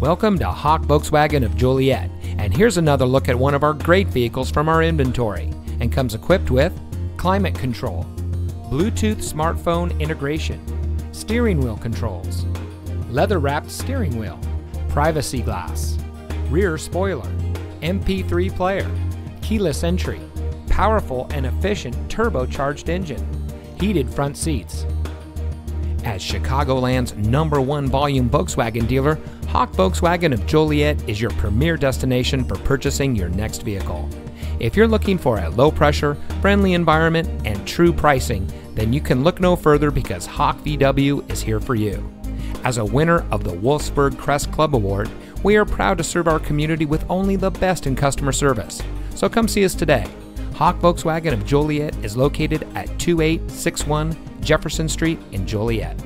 Welcome to Hawk Volkswagen of Joliet, and here's another look at one of our great vehicles from our inventory, and comes equipped with climate control, Bluetooth smartphone integration, steering wheel controls, leather wrapped steering wheel, privacy glass, rear spoiler, MP3 player, keyless entry, powerful and efficient turbocharged engine, heated front seats. As Chicagoland's number one volume Volkswagen dealer, Hawk Volkswagen of Joliet is your premier destination for purchasing your next vehicle. If you're looking for a low pressure, friendly environment, and true pricing, then you can look no further because Hawk VW is here for you. As a winner of the Wolfsburg Crest Club Award, we are proud to serve our community with only the best in customer service. So come see us today. Hawk Volkswagen of Joliet is located at 2861 Jefferson Street in Joliet.